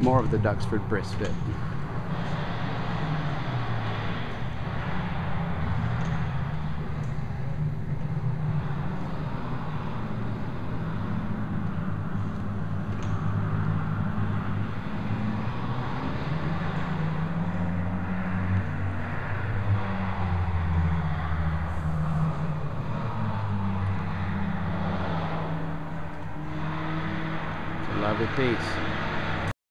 more of the Duxford brisket. Lovely piece.